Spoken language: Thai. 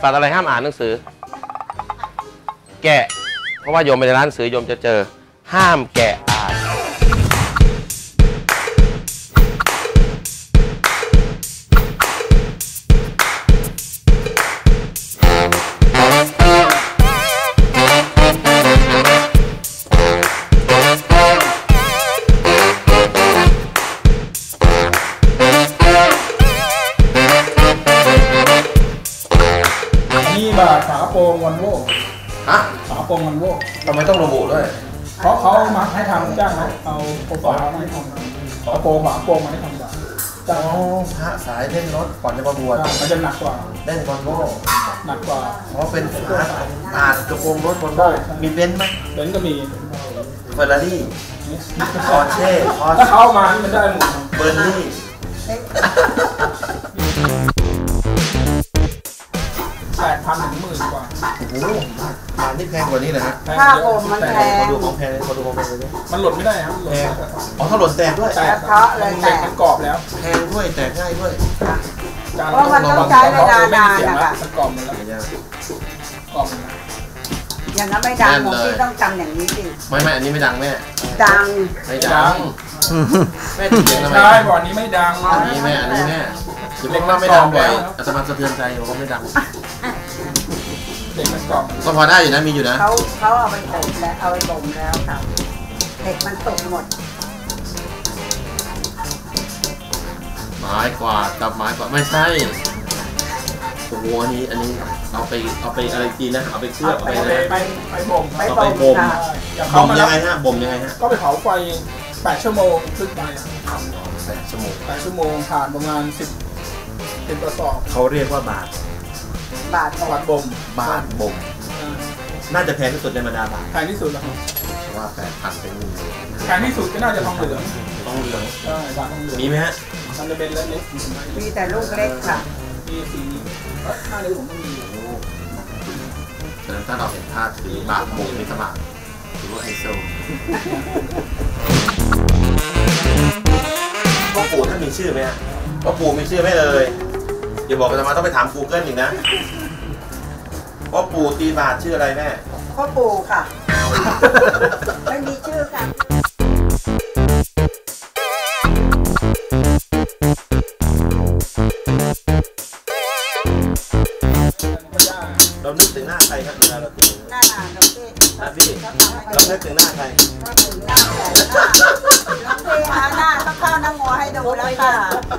สัตว์อะไรห้ามอ่านหนังสือ แกะ เพราะว่าโยมไปในร้านหนังสือโยมจะเจอ ห้ามแกะ อ่านนี่บาทฝาโปรงวันโวฮะฝาโปรงวันโวทำไมต้องระบุด้วย เพราะเขามาให้ทำจ้างนะเอาโปรฝามาให้ทำฝาโปรงฝาโปรงมาให้ทำจ้างจ้างพระสายเล่นรถก่อนจะมาบวชมันจะหนักกว่าเล่นบอลโลหนักกว่า เพราะเป็นพระอ่านกระโปรงรถบอลโลมีเบนซ์ไหมเบนซ์ก็มีเฟอร์รารี่พอร์เช่พอร์ถ้าเขาเอามานี่มันได้หมดเบอร์ลี่ โอ้โหอ่านนี่แพงกว่านี้เหรอฮะแพงผ้าเยห่อะมมันแต่แพขอดูของแพงขอดูของแพงเลยดิมันหล่นไม่ได้ครับหล่นแพไม่งได้อ๋อถ้าหล่นแตกด้วย แตกเพราะเลยมันแตเด็กกมันกรอบแล้วแพงด้วยแตกง่ายด้วยจานเพราะมันต้องใช้เวลานานนะคะมันกรอบหมดแล้วอย่างเงี้ยกรอบหมดแล้วอย่างนั้นไม่ดังแน่นผมเลยพี่ต้องทำอย่างนี้สิไม่ไม่อันนี้ไม่ดังแม่ ดัง ไม่ดัง แม่ติดเสียงทำไมใช่บ่อนนี้ไม่ดังอันนี้แม่อันนี้แม่อย่าบอกว่าไม่ดังบ่อยอาตมาสะเทือนใจบอกว่าไม่ดัง เด็กมันกรอบก็พอได้อยู่นะมีอยู่นะเขาเขาเอาไปบ่มแล้วเอาไปบ่มแล้วค่ะเด็กมันตกหมดไม้กวาดกับไม้กวาดไม่ใช่โอ้โหอันนี้อันนี้เอาไปเอาไปอะไรกินนะเอาไปเคลือบเอาไปไปอะไรไปไปบ่มไปเอาบ่ไปมบ่มค่ะอย่างบ่เขามมายัแล้วงไงฮะบ่มยังไงฮะก็ไปเผาไฟ8ชั่วโมงขึ้นไปแปดชั่วโมง8ชั่วโมงผ่านประมาณ 10เป็นกระสอบเขาเรียกว่าบาท บาทวัดบ่มบาทบ่มอ่าน่าจะแพงที่สุดในบรรดาบาทแพงที่สุดแล้วครับเพราะว่าแปดพันเป็นหมื่นแพงที่สุดก็น่าจะทองเหลืองต้องเหลืองใช่บาททองเหลืองมีไหมฮะมันจะเป็นเล็กมีแต่ลูกเล็กค่ะๆมีสีถ้าในผมก็มีโอ้ฉะนั้นถ้าเราเห็นภาพถือบาทบ่มนี่สมัครถือว่าไฮโซพ่อปู่ท่านมีชื่อไหมฮะพ่อปู่มีชื่อไหมเอ่ย อย่าบอกกันมาต้องไปถาม Google อีกนะพ่อปู่ตีบาทชื่ออะไรแม่ พ่อปู่ค่ะ ไม่มีชื่อค่ะก็ยากเรานึกถึงหน้าใครครับเวลาเราตีหน้าหนาตรงที่นะพี่เขาทำให้เรานึกถึงหน้าใครก็ถึงหน้าแต่หน้าลองเทหาหน้าต้องเข้าน้ำงัวให้ดูแล้วค่ะ